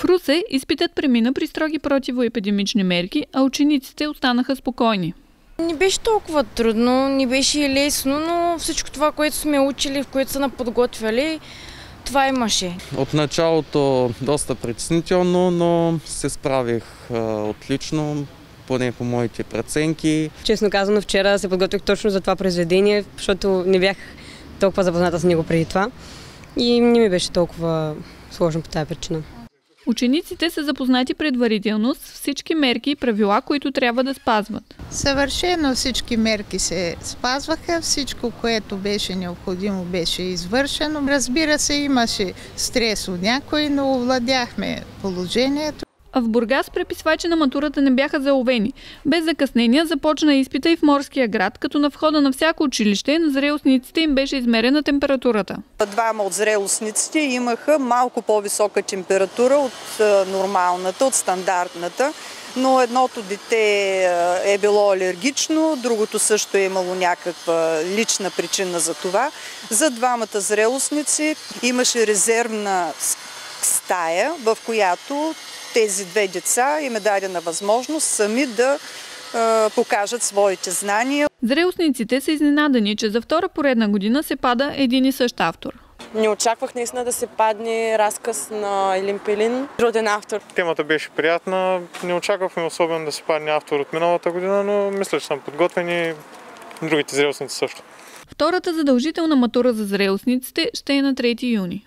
В Русе изпитът премина при строги противоепидемични мерки, а учениците останаха спокойни. Не беше толкова трудно, не беше и лесно, но всичко това, което сме учили, в което са наподготвяли, това имаше. От началото доста притеснително, но се справих отлично, поне по моите преценки. Честно казано, вчера се подготвих точно за това произведение, защото не бях толкова запозната с него преди това и не ми беше толкова сложно по тази причина. Учениците са запознати предварително с всички мерки и правила, които трябва да спазват. Съвършено всички мерки се спазваха, всичко, което беше необходимо, беше извършено. Разбира се, имаше стрес от някой, но овладяхме положението. А в Бургас преписвачи на матурата не бяха заловени. Без закъснения започна изпита и в Морския град, като на входа на всяко училище на зрелостниците им беше измерена температурата. Двама от зрелостниците имаха малко по-висока температура от нормалната, от стандартната но едното дете е било алергично, другото също е имало някаква лична причина за това. За двамата зрелостници имаше резервна стая, в която тези две деца им е дадена възможност сами да покажат своите знания. Зрелостниците са изненадани, че за втора поредна година се пада един и същ автор. Не очаквах наистина да се падне разказ на Елин Пелин, роден автор. Темата беше приятна. Не очаквахме особено да се падне автор от миналата година, но мисля, че съм подготвен и другите зрелостници също. Втората задължителна матура за зрелостниците ще е на 3 юни.